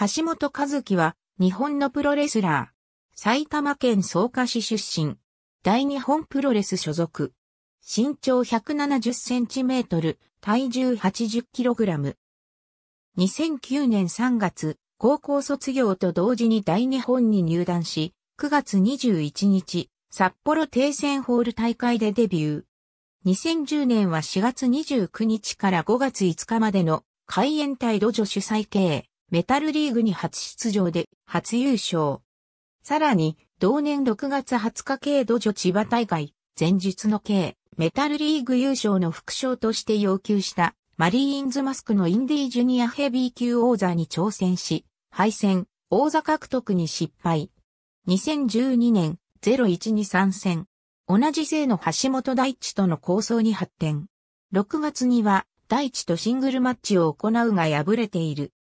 橋本和樹は日本のプロレスラー。埼玉県草加市出身。大日本プロレス所属。身長170センチメートル、体重80キログラム。2009年3月、高校卒業と同時に大日本に入団し、9月21日、札幌定戦ホール大会でデビュー。2010年は4月29日から5月5日までの海援隊土女主催系メタルリーグに初出場で初優勝。さらに、同年6月20日系土女千葉大会、前述の系メタルリーグ優勝の副賞として要求したマリーンズマスクのインディージュニアヘビー級王座に挑戦し、敗戦、王座獲得に失敗。2012年、01に参戦。同じ姓の橋本大地との構想に発展。6月には大地とシングルマッチを行うが敗れている。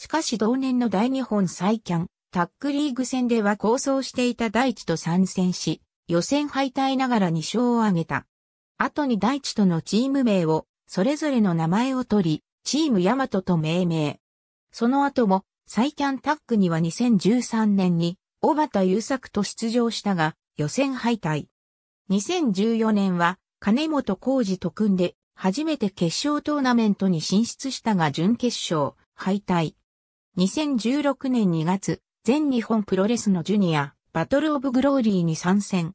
しかし同年の大日本最キャン、タックリーグ戦では構想していた大地と参戦し、予選敗退ながら2勝を挙げた。後に大地とのチーム名を、それぞれの名前を取り、チームヤマトと命名。その後も、最キャンタックには2013年に、小畑優作と出場したが、予選敗退。2014年は、金本浩二と組んで、初めて決勝トーナメントに進出したが準決勝、敗退。2016年2月、全日本プロレスのジュニア、バトルオブグローリーに参戦。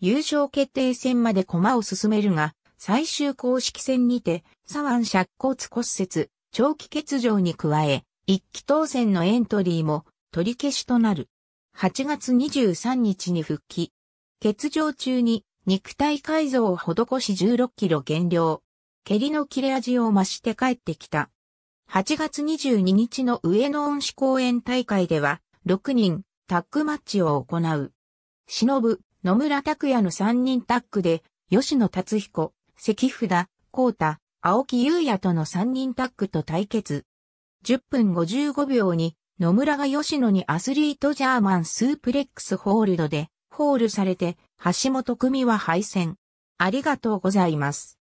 優勝決定戦まで駒を進めるが、最終公式戦にて、左腕尺骨骨折、長期欠場に加え、一期当選のエントリーも取り消しとなる。8月23日に復帰。欠場中に肉体改造を施し16キロ減量。蹴りの切れ味を増して帰ってきた。8月22日の上野恩賜公園大会では、6人タッグマッチを行う。忍、野村拓也の3人タッグで、吉野達彦、関札、光太、青木優也との3人タッグと対決。10分55秒に、野村が吉野にアスリートジャーマンスープレックスホールドで、ホールされて、橋本組は敗戦。ありがとうございます。